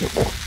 you.